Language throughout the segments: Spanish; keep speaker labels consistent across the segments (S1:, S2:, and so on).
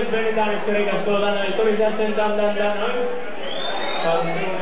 S1: ez benetan eskerrik asko dana etorri izan zen dan dan
S2: dan, oi? Ba,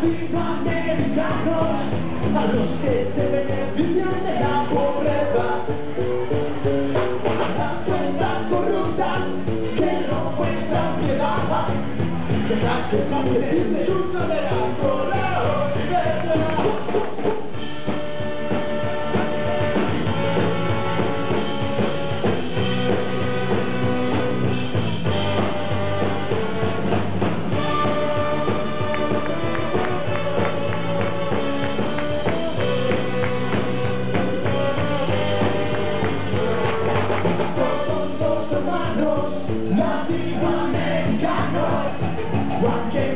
S2: latinoamericanos a los que se benefician de la pobreza. Las cuentas corruptas que no muestran piedad, que las que no tienen disfruta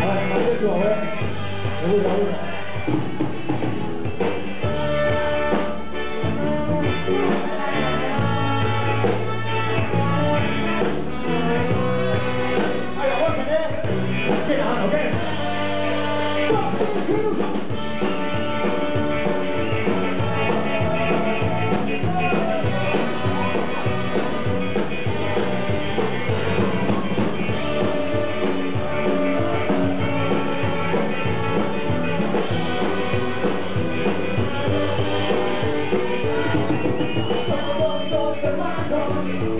S2: Ahora, más de tu ahora, seguro, ahora.